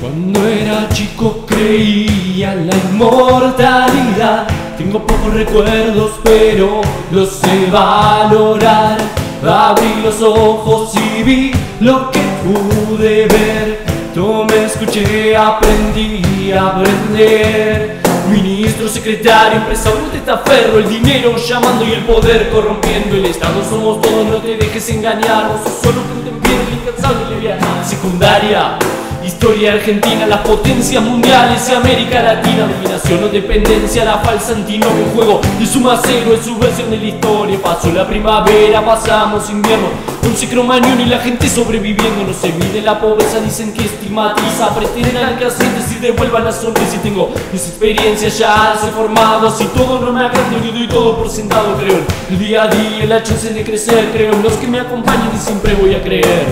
Cuando era chico creía en la inmortalidad. Tengo pocos recuerdos, pero los sé valorar. Abrí los ojos y vi lo que pude ver. Tomé, escuché, aprendí a aprender. Ministro, secretario, empresario, testaferro, el dinero llamando y el poder corrompiendo. El Estado somos todos, no te dejes engañar. No sos solo que te el incansable leviana. Secundaria. Historia argentina, las potencias mundiales y América Latina, dominación o dependencia, la falsa antinomio, juego de su macero es su versión de la historia. Pasó la primavera, pasamos invierno, un cicromañón y la gente sobreviviendo. No se mide la pobreza, dicen que estigmatiza, pretenden que asientes y devuelvan la sonrisa. Y tengo mis experiencias ya he formado, así todo no me agrando, yo doy todo por sentado, creo. El día a día, la chance de crecer, creo los que me acompañan y siempre voy a creer.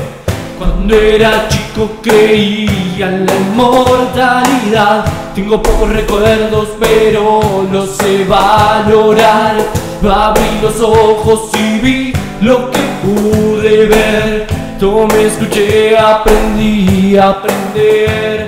Cuando era chico creía en la inmortalidad. Tengo pocos recuerdos, pero los sé valorar. Abrí los ojos y vi lo que pude ver. Tomé, escuché, aprendí a aprender.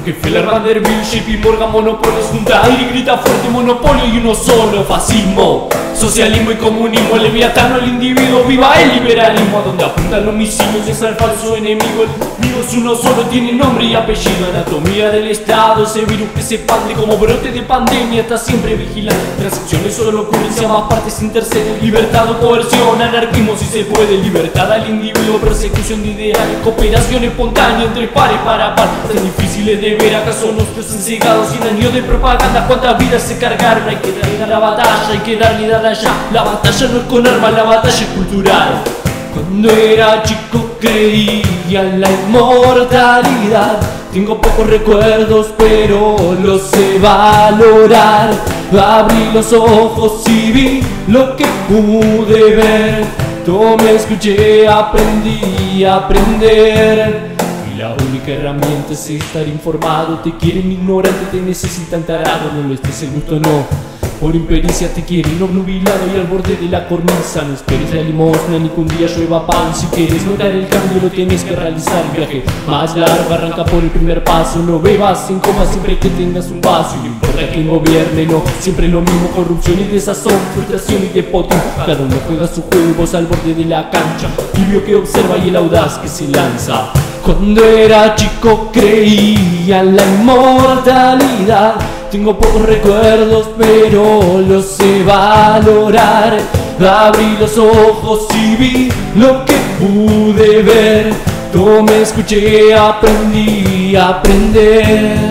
Rockefeller, Vanderbilt, JP Morgan, monopolios y grita fuerte monopolio y uno solo, fascismo. Socialismo y comunismo, el leviatano, el individuo, viva el liberalismo, a donde apuntan los misiles, es el falso enemigo, el es uno solo, tiene nombre y apellido, anatomía del Estado, ese virus que se pande como brote de pandemia, está siempre vigilante, transacciones solo ocurrencia, más partes interceden, libertad o coerción, anarquismo si se puede, libertad al individuo, persecución de ideales, cooperación espontánea entre pares para par, tan difíciles de ver, acaso nos han cegado sin años de propaganda, cuántas vidas se cargaron, hay que darle a la batalla, hay que darle a la la batalla no es con armas, la batalla es cultural. Cuando era chico creía en la inmortalidad. Tengo pocos recuerdos, pero los sé valorar. Abrí los ojos y vi lo que pude ver. Tomé, escuché, aprendí a aprender. Y la única herramienta es estar informado. Te quieren ignorante, te necesitan tarado. No lo estés el gusto, no. Por impericia te quieren obnubilado y al borde de la cornisa No esperes la limosna ni que un día llueva pan. Si quieres notar el cambio lo tienes que realizar. El viaje más largo arranca por el primer paso. No bebas sin coma siempre que tengas un vaso. Y no importa quién gobierne, no. Siempre lo mismo, corrupción y desazón Frustración y depotín Cada uno juega su juego vos al borde de la cancha. Tibio que observa y el audaz que se lanza. Cuando era chico creía en la inmortalidad tengo pocos recuerdos, pero los sé valorar. Abrí los ojos y vi lo que pude ver. Tomé, escuché, aprendí a aprender.